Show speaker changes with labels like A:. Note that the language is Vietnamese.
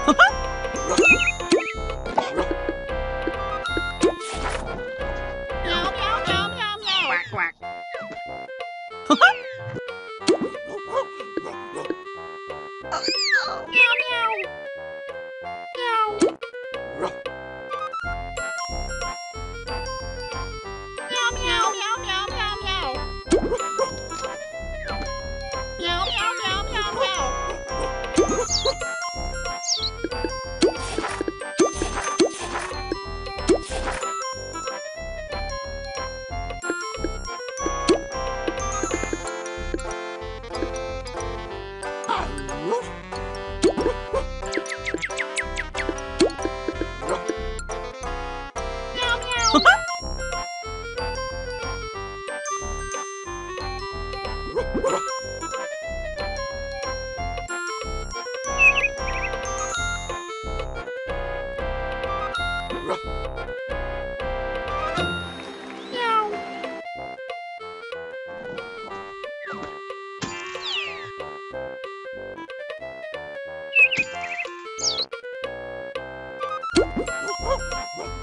A: Meow, meow, meow, meow, meow. Quack, quack.